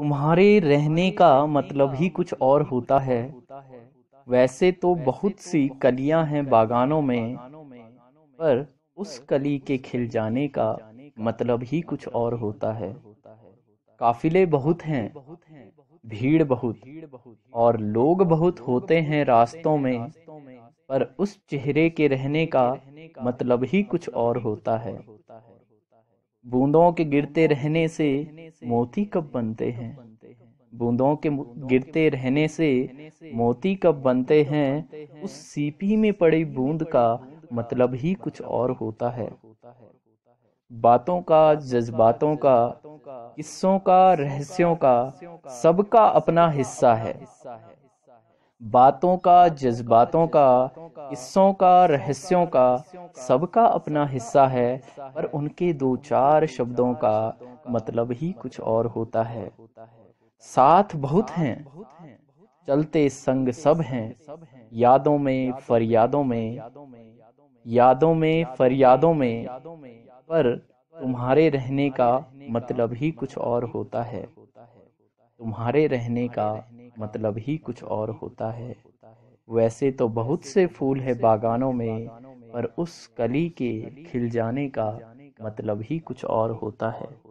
तुम्हारे रहने का मतलब ही कुछ और होता है। वैसे तो बहुत सी कलियाँ हैं बागानों में, पर उस कली के खिल जाने का मतलब ही कुछ और होता है। काफिले बहुत हैं, भीड़ बहुत, और लोग बहुत होते हैं रास्तों में, पर उस चेहरे के रहने का मतलब ही कुछ और होता है। बूंदों के गिरते रहने से मोती कब बनते हैं? बूंदों के गिरते रहने से मोती कब बनते हैं? उस सीपी में पड़ी बूंद का मतलब ही कुछ और होता है। बातों का जज्बातों का किस्सों का रहस्यों का सबका अपना हिस्सा है। बातों का जज्बातों का किस्सों का रहस्यों का सबका अपना हिस्सा है। पर उनके दो चार शब्दों का मतलब ही कुछ और होता है। साथ बहुत हैं। चलते संग सब हैं। यादों में फरियादों में। यादों में फरियादों में। पर तुम्हारे रहने का मतलब ही कुछ और होता है। तुम्हारे रहने का मतलब ही कुछ और होता है। वैसे तो बहुत से फूल है बागानों में पर उस कली के खिल जाने का मतलब ही कुछ और होता है।